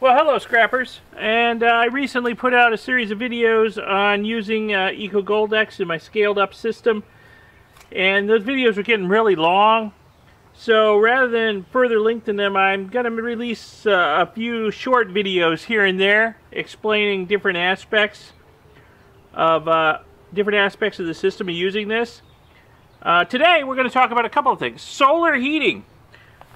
Well, hello scrappers, and uh, I recently put out a series of videos on using uh, in my scaled up system, and those videos were getting really long, so rather than further lengthen them, I'm going to release uh, a few short videos here and there explaining different aspects of uh, different aspects of the system of using this. Uh, today we're going to talk about a couple of things. Solar heating.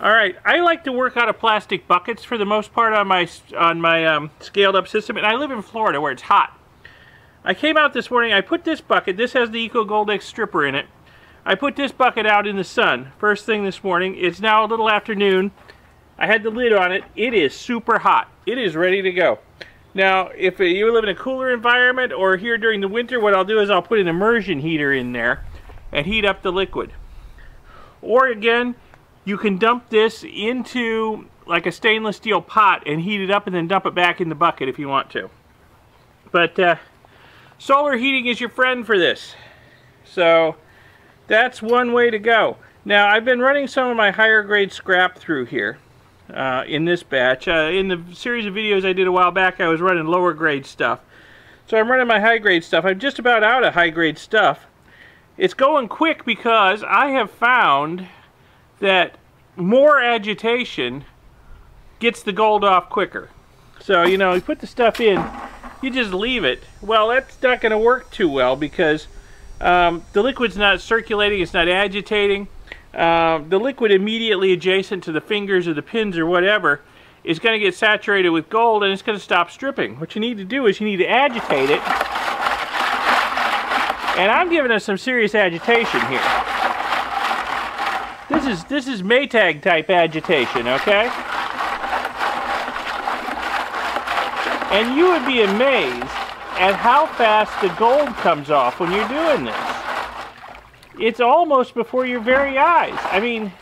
Alright, I like to work out of plastic buckets for the most part on my on my um, scaled up system, and I live in Florida where it's hot. I came out this morning, I put this bucket, this has the Eco Goldex stripper in it. I put this bucket out in the sun first thing this morning. It's now a little afternoon. I had the lid on it. It is super hot. It is ready to go. Now, if you live in a cooler environment or here during the winter, what I'll do is I'll put an immersion heater in there and heat up the liquid. Or again, you can dump this into like a stainless steel pot and heat it up and then dump it back in the bucket if you want to. But uh, solar heating is your friend for this. So that's one way to go. Now I've been running some of my higher grade scrap through here uh, in this batch. Uh, in the series of videos I did a while back I was running lower grade stuff. So I'm running my high grade stuff. I'm just about out of high grade stuff. It's going quick because I have found that more agitation gets the gold off quicker. So, you know, you put the stuff in, you just leave it. Well, that's not going to work too well because um, the liquid's not circulating, it's not agitating. Uh, the liquid immediately adjacent to the fingers or the pins or whatever is going to get saturated with gold and it's going to stop stripping. What you need to do is you need to agitate it. And I'm giving us some serious agitation here. This is this is Maytag type agitation, okay? And you would be amazed at how fast the gold comes off when you're doing this. It's almost before your very eyes. I mean,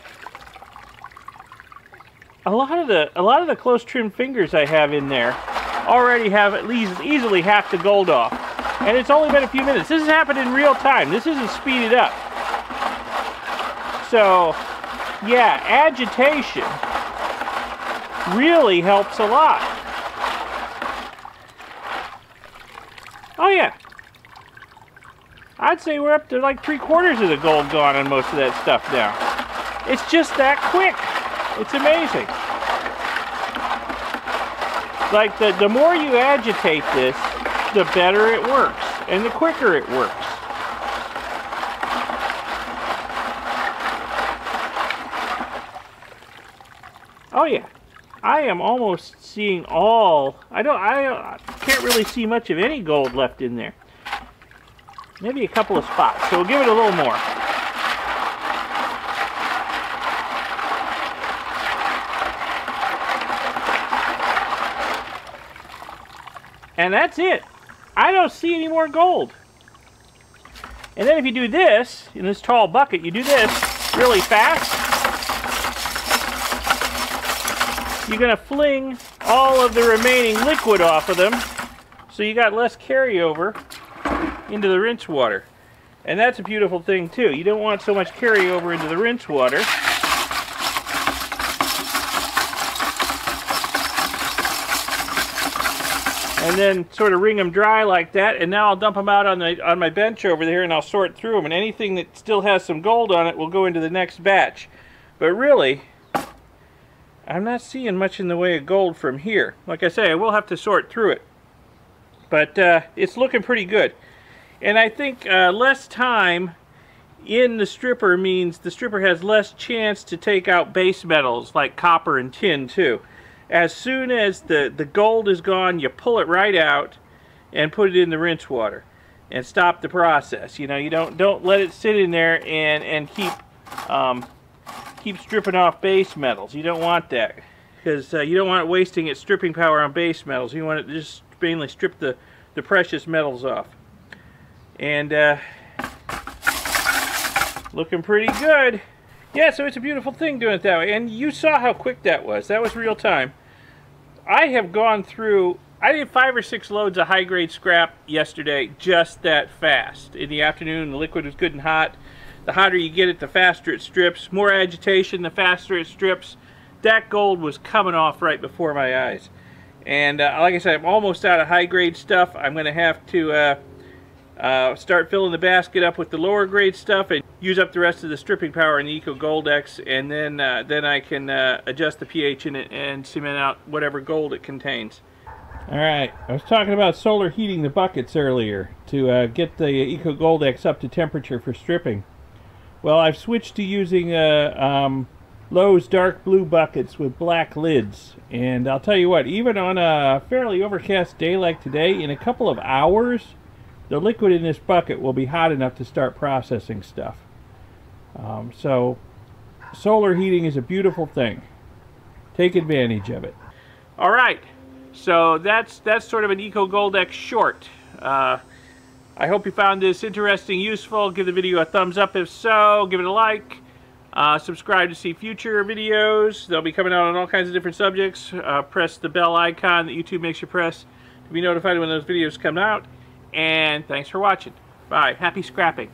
a lot of the a lot of the close trim fingers I have in there already have at least easily half the gold off. And it's only been a few minutes. This has happened in real time. This isn't speeded up. So, yeah, agitation really helps a lot. Oh yeah. I'd say we're up to like three quarters of the gold gone on most of that stuff now. It's just that quick. It's amazing. Like the, the more you agitate this, the better it works and the quicker it works. Oh yeah, I am almost seeing all. I don't. I uh, can't really see much of any gold left in there. Maybe a couple of spots. So we'll give it a little more. And that's it. I don't see any more gold. And then if you do this, in this tall bucket, you do this really fast, you're going to fling all of the remaining liquid off of them so you got less carryover into the rinse water. And that's a beautiful thing too. You don't want so much carryover into the rinse water. And then sort of wring them dry like that. And now I'll dump them out on, the, on my bench over there and I'll sort through them. And anything that still has some gold on it will go into the next batch. But really, I'm not seeing much in the way of gold from here. Like I say, I will have to sort through it. But uh, it's looking pretty good. And I think uh, less time in the stripper means the stripper has less chance to take out base metals like copper and tin too. As soon as the, the gold is gone, you pull it right out and put it in the rinse water and stop the process. You know, you don't don't let it sit in there and and keep um, keep stripping off base metals. You don't want that because uh, you don't want it wasting its stripping power on base metals. You want it to just mainly strip the, the precious metals off. And uh, looking pretty good. Yeah, so it's a beautiful thing doing it that way. And you saw how quick that was. That was real time. I have gone through, I did five or six loads of high-grade scrap yesterday just that fast. In the afternoon, the liquid was good and hot. The hotter you get it, the faster it strips. More agitation, the faster it strips. That gold was coming off right before my eyes. And uh, like I said, I'm almost out of high grade stuff. I'm going to have to uh, uh, start filling the basket up with the lower grade stuff and use up the rest of the stripping power in the Eco Goldex, and then uh, then I can uh, adjust the pH in it and cement out whatever gold it contains. All right, I was talking about solar heating the buckets earlier to uh, get the Eco Goldex up to temperature for stripping. Well, I've switched to using uh, um, Lowe's dark blue buckets with black lids. And I'll tell you what, even on a fairly overcast day like today, in a couple of hours, the liquid in this bucket will be hot enough to start processing stuff. Um, so solar heating is a beautiful thing. Take advantage of it. All right, so that's that's sort of an Eco Goldex short. Uh, I hope you found this interesting, useful. Give the video a thumbs up if so. Give it a like. Uh, subscribe to see future videos. They'll be coming out on all kinds of different subjects. Uh, press the bell icon that YouTube makes you press to be notified when those videos come out. And thanks for watching. Bye. Happy scrapping.